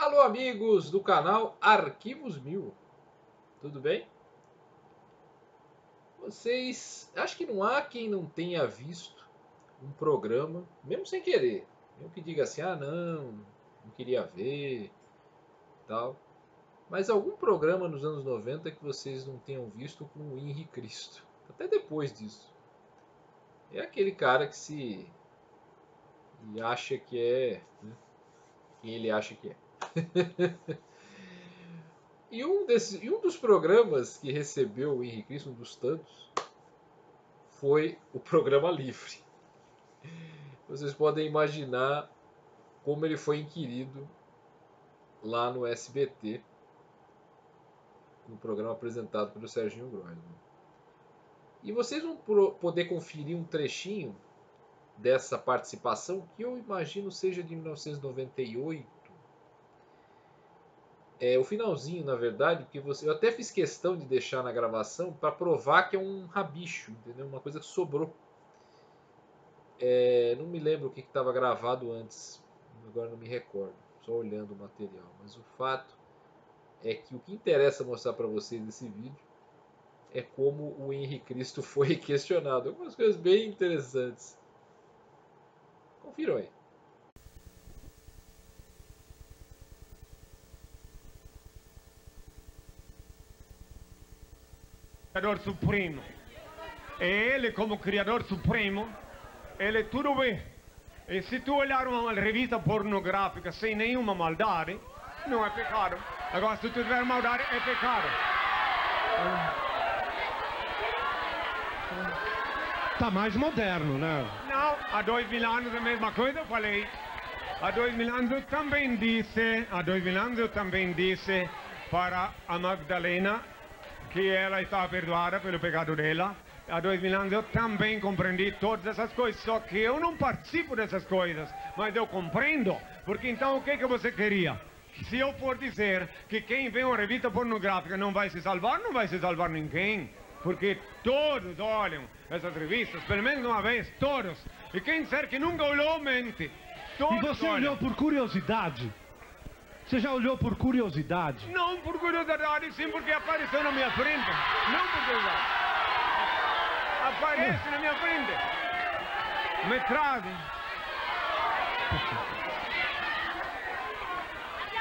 Alô, amigos do canal Arquivos Mil. Tudo bem? Vocês. Acho que não há quem não tenha visto um programa, mesmo sem querer. Mesmo que diga assim: ah, não, não queria ver, tal. Mas algum programa nos anos 90 que vocês não tenham visto com o Henri Cristo. Até depois disso. É aquele cara que se. E acha que é. Né? Quem ele acha que é. e, um e um dos programas que recebeu o Henrique Cristo, um dos tantos, foi o programa Livre. Vocês podem imaginar como ele foi inquirido lá no SBT, no programa apresentado pelo Serginho Groisman. E vocês vão poder conferir um trechinho dessa participação que eu imagino seja de 1998 é, o finalzinho, na verdade, porque você, eu até fiz questão de deixar na gravação para provar que é um rabicho, entendeu? Uma coisa que sobrou. É, não me lembro o que estava gravado antes, agora não me recordo, só olhando o material. Mas o fato é que o que interessa mostrar para vocês nesse vídeo é como o Henrique Cristo foi questionado. Algumas coisas bem interessantes. Confiram aí. Criador Supremo. E Ele, como Criador Supremo, Ele tudo vê. E se tu olhar uma revista pornográfica sem nenhuma maldade, não é pecado. Agora, se tu tiver maldade, é pecado. Tá mais moderno, né? Não, há dois mil anos a mesma coisa eu falei. Há dois mil anos eu também disse, há dois mil anos eu também disse para a Magdalena que ela estava perdoada pelo pecado dela. Há dois mil anos eu também compreendi todas essas coisas, só que eu não participo dessas coisas, mas eu compreendo, porque então o que, que você queria? Se eu for dizer que quem vê uma revista pornográfica não vai se salvar, não vai se salvar ninguém. Porque todos olham essas revistas, pelo menos uma vez, todos. E quem disser que nunca olhou, mente. Todos e você olham. olhou por curiosidade? Você já olhou por curiosidade? Não por curiosidade, sim porque apareceu na minha frente. Não por curiosidade. Aparece na minha frente. Metragem.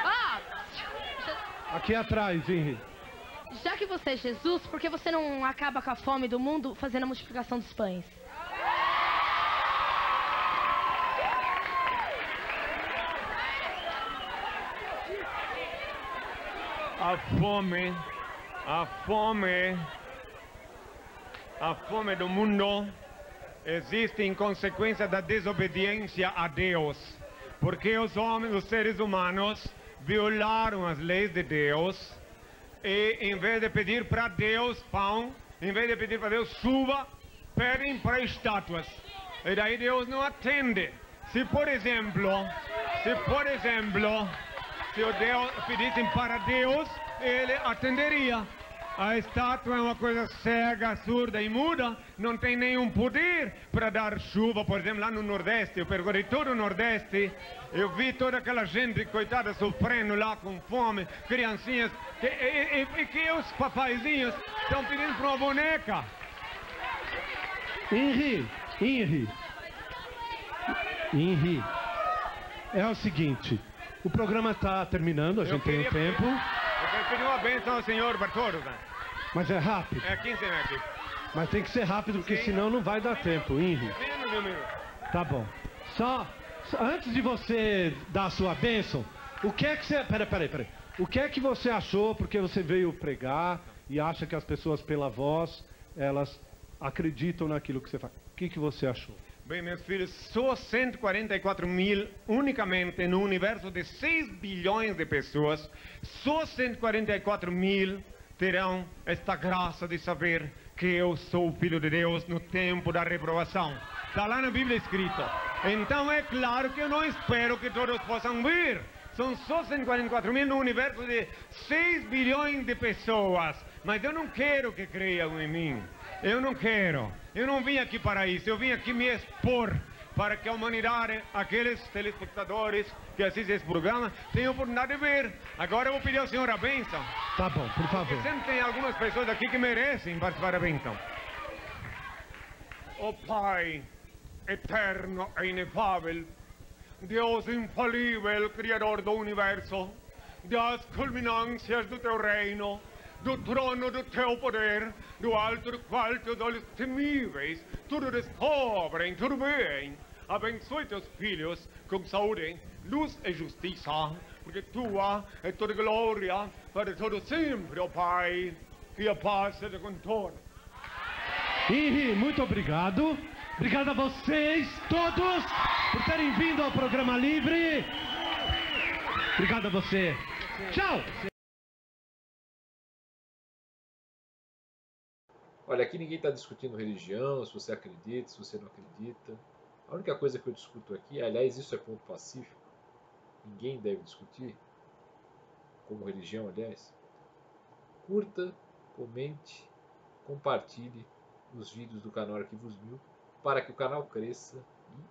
Ah! Aqui atrás, Henri. Já que você é Jesus, por que você não acaba com a fome do mundo fazendo a multiplicação dos pães? A fome, a fome, a fome do mundo existe em consequência da desobediência a Deus. Porque os homens, os seres humanos, violaram as leis de Deus e em vez de pedir para Deus pão, em vez de pedir para Deus chuva, pedem para estátuas. E daí Deus não atende. Se por exemplo, se por exemplo, se o Deus pedissem para Deus, ele atenderia. A estátua é uma coisa cega, surda e muda, não tem nenhum poder para dar chuva, por exemplo, lá no Nordeste. Eu percorri todo o Nordeste, eu vi toda aquela gente, coitada, sofrendo lá com fome, criancinhas, que, e, e, e que os papaizinhos estão pedindo para uma boneca. Henri, Henri. Henri. É o seguinte, o programa está terminando, a gente tem um tempo. Eu quero pedir uma bênção ao senhor Bartolo. Né? Mas é rápido. É 15 metros. Mas tem que ser rápido, porque Sim. senão não vai dar tempo, minuto. Tá bom. Só, só antes de você dar a sua bênção, o que é que você. Peraí, peraí, peraí. O que é que você achou porque você veio pregar e acha que as pessoas, pela voz, elas acreditam naquilo que você faz? O que, que você achou? Bem, meus filhos, só 144 mil unicamente no universo de 6 bilhões de pessoas, só 144 mil terão esta graça de saber que eu sou o Filho de Deus no tempo da reprovação. Está lá na Bíblia escrito. Então é claro que eu não espero que todos possam vir. São só 144 mil no universo de 6 bilhões de pessoas. Mas eu não quero que creiam em mim. Eu não quero. Eu não vim aqui para isso. Eu vim aqui me expor para que a humanidade, aqueles telespectadores que assistem esse programa, tenham oportunidade de ver. Agora eu vou pedir ao senhor a bênção. Tá bom, por favor. Porque sempre tem algumas pessoas aqui que merecem participar da bênção. Ó Pai, eterno e inefável, Deus infalível, Criador do Universo, das culminâncias do teu reino, do trono do teu poder, do alto do qual teus olhos temíveis tudo descobrem, tudo veem. Abençoe teus filhos com saúde, luz e justiça, porque tua é toda glória para todo sempre, ó Pai. Que a paz seja com todos. Henri, muito obrigado. Obrigado a vocês todos por terem vindo ao programa Livre. Obrigado a você. Tchau. Olha, aqui ninguém está discutindo religião, se você acredita, se você não acredita. A única coisa que eu discuto aqui, aliás, isso é ponto pacífico, ninguém deve discutir, como religião, aliás. Curta, comente, compartilhe os vídeos do canal Arquivos Mil para que o canal cresça e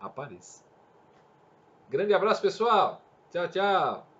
apareça. Grande abraço, pessoal! Tchau, tchau!